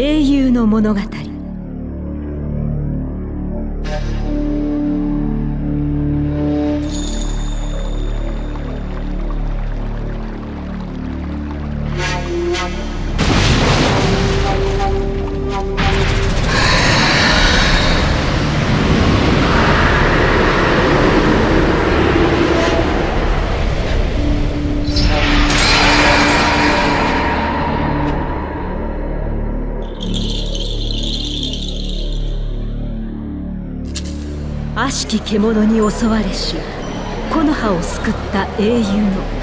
英雄の物語。悪しき獣に襲われし木の葉を救った英雄の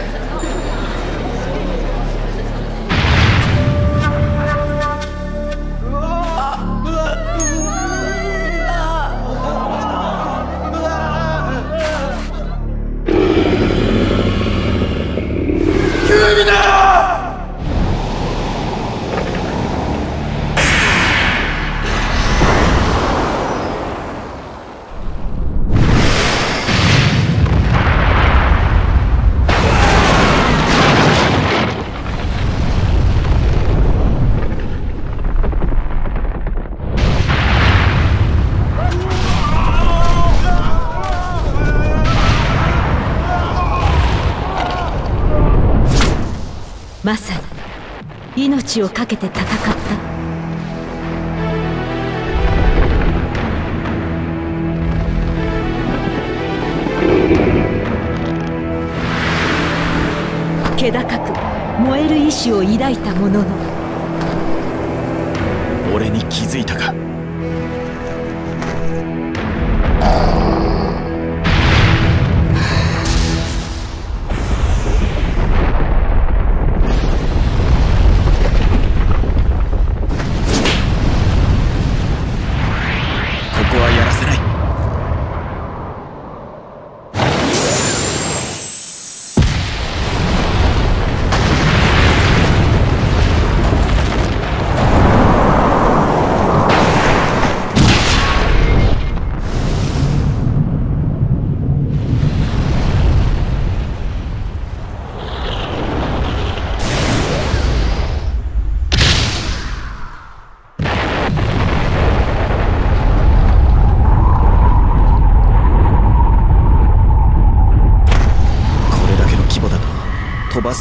まさに命を懸けて戦った。気高く燃える意志を抱いたものの。俺に気づいたか？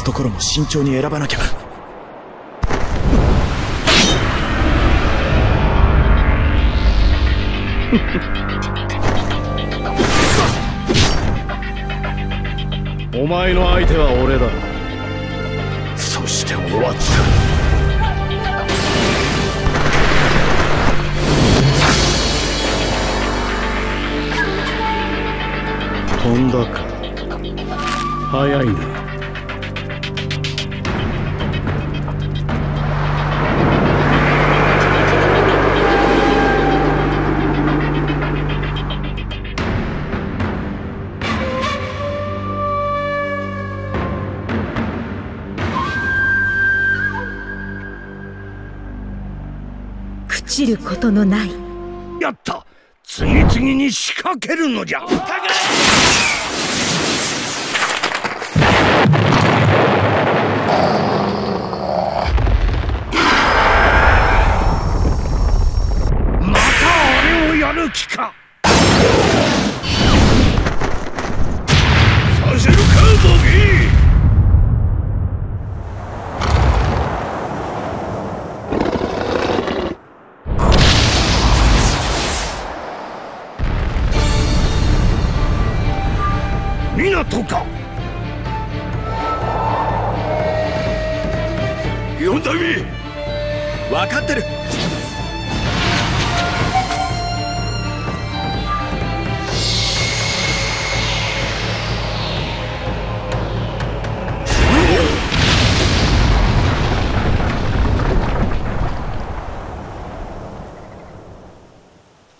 ところも慎重に選ばなきゃ。お前の相手は俺だ。そして終わった。飛んだか。早いな。朽ちることのない。やった。次々に仕掛けるのじゃ。またあれをやる気か。港か。四代目分かってる。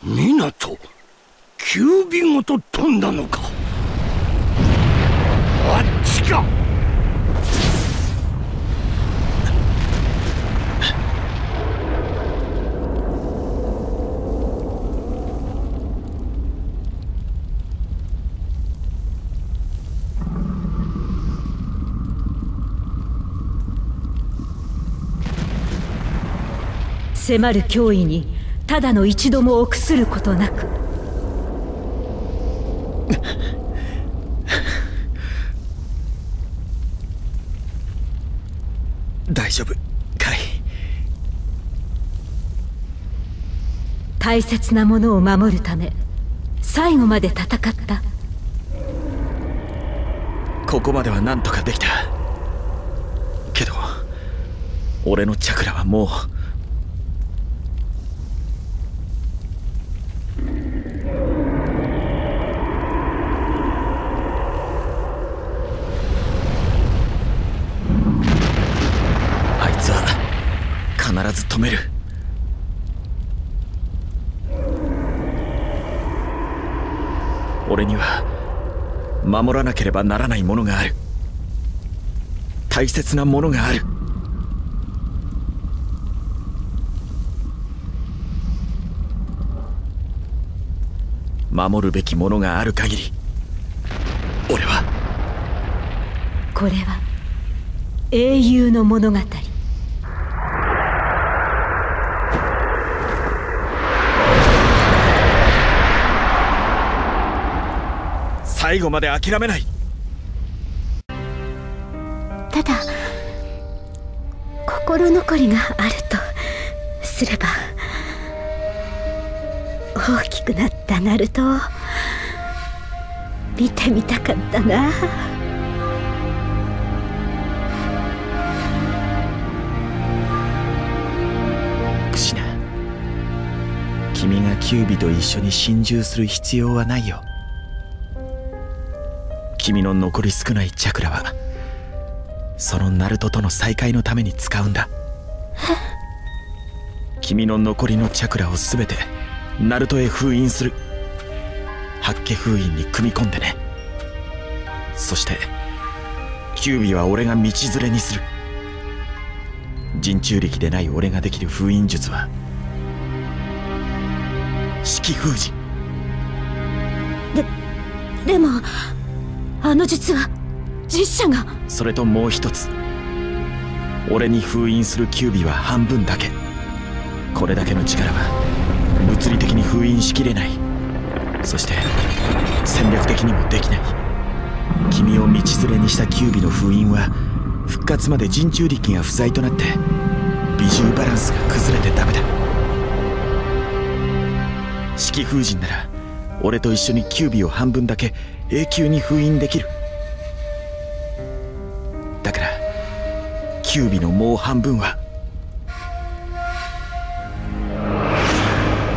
港九尾ごと飛んだのか。か。迫る脅威にただの一度も臆することなく。丈夫。カイ大切なものを守るため最後まで戦った。ここまでは何とかできた。けど俺のチャクラはもうあいつは必ず止める。俺には守らなければならないものがある。大切なものがある。守るべきものがある限り俺は。これは英雄の物語。最後まで諦めない。ただ心残りがあるとすれば大きくなったナルトを見てみたかったな。クシナ君がキュービと一緒に心中する必要はないよ君の残り少ないチャクラはそのナルトとの再会のために使うんだ。君の残りのチャクラを全てナルトへ封印する。八卦封印に組み込んでね。そしてキュービは俺が道連れにする。人中力でない俺ができる封印術は式封じ。ででもあの術は実写が。それともう一つ。俺に封印するキュービは半分だけ。これだけの力は物理的に封印しきれない。そして戦略的にもできない。君を道連れにしたキュービの封印は復活まで人中力が不在となって美獣バランスが崩れてダメだ。式封人なら俺と一緒にキュービを半分だけ永久に封印できる。だからキュービのもう半分は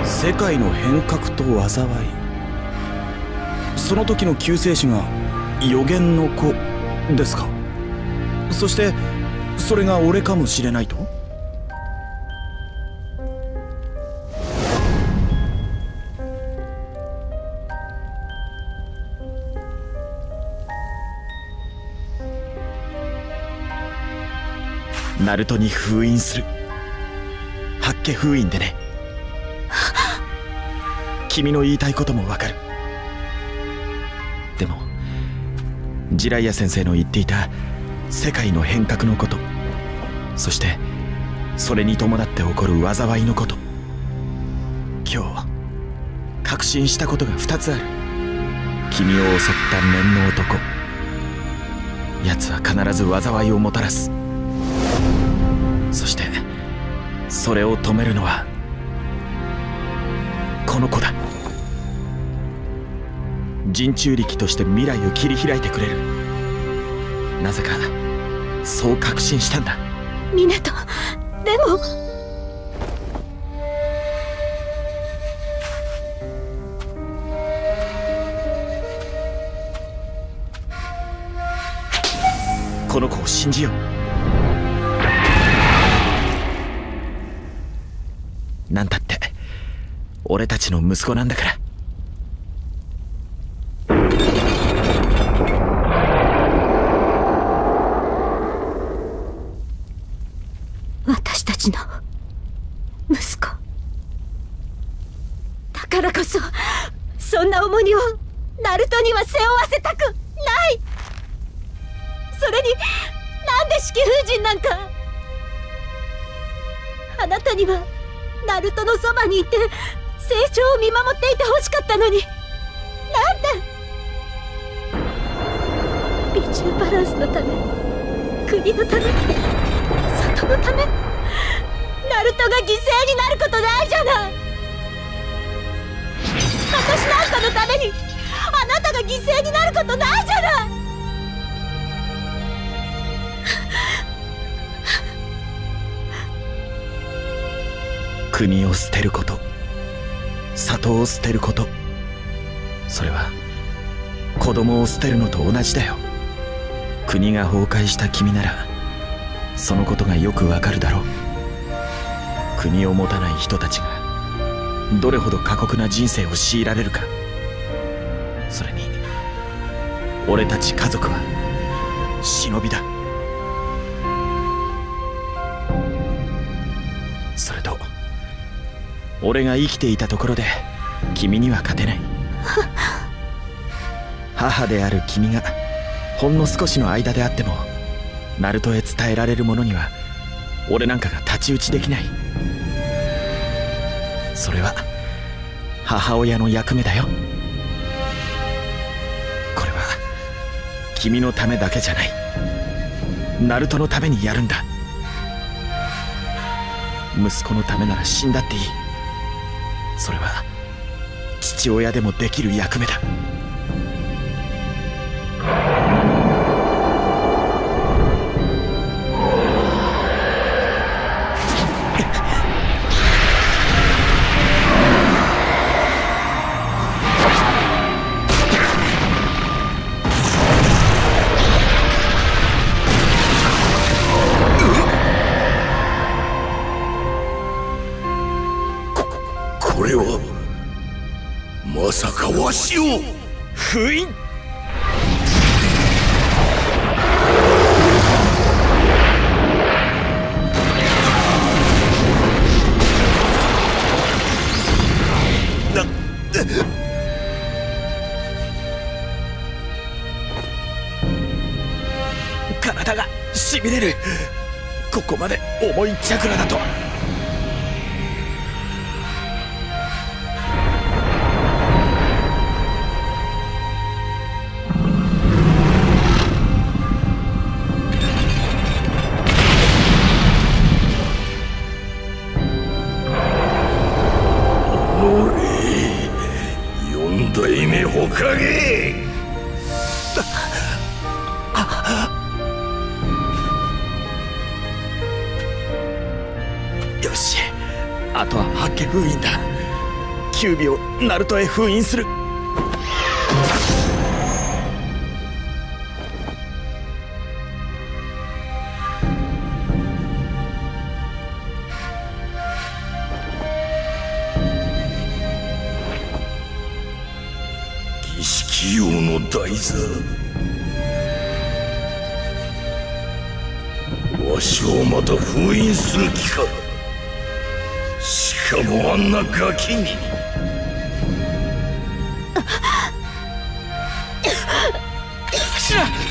世界の変革と災い。その時の救世主が予言の子ですか？そしてそれが俺かもしれないと？ナルトに封印する。八卦封印でね。君の言いたいこともわかる。でもジライア先生の言っていた世界の変革のことそしてそれに伴って起こる災いのこと今日確信したことが2つある。君を襲った念の男。奴は必ず災いをもたらす。そしてそれを止めるのはこの子だ。人中力として未来を切り開いてくれる。なぜかそう確信したんだ。湊でも。この子を信じようなんたって俺たちの息子なんだから。私たちの息子。だからこそそんな重荷をナルトには背負わせたくない。それになんで式風神なんか。あなたにはナルトのそばにいて成長を見守っていてほしかったのに。なんで美中バランスのため国のため里のため。ナルトが犠牲になることないじゃない。私なんかのためにあなたが犠牲になることないじゃない。国を捨てること。里を捨てること。それは子供を捨てるのと同じだよ。国が崩壊した君ならそのことがよくわかるだろう。国を持たない人たちがどれほど過酷な人生を強いられるか。それに俺たち家族は忍びだ。それと俺が生きていたところで君には勝てない。母である君がほんの少しの間であってもナルトへ伝えられるものには俺なんかが太刀打ちできない。それは母親の役目だよ。これは君のためだけじゃない。ナルトのためにやるんだ。息子のためなら死んだっていいそれは父親でもできる役目だ。まさかわしを。封印。体がしびれる。ここまで重いチャクラだとよし。あとは八家封印だ。九尾をナルトへ封印する。儀式用の台座。わしをまた封印する気か。しかもあんなガキに。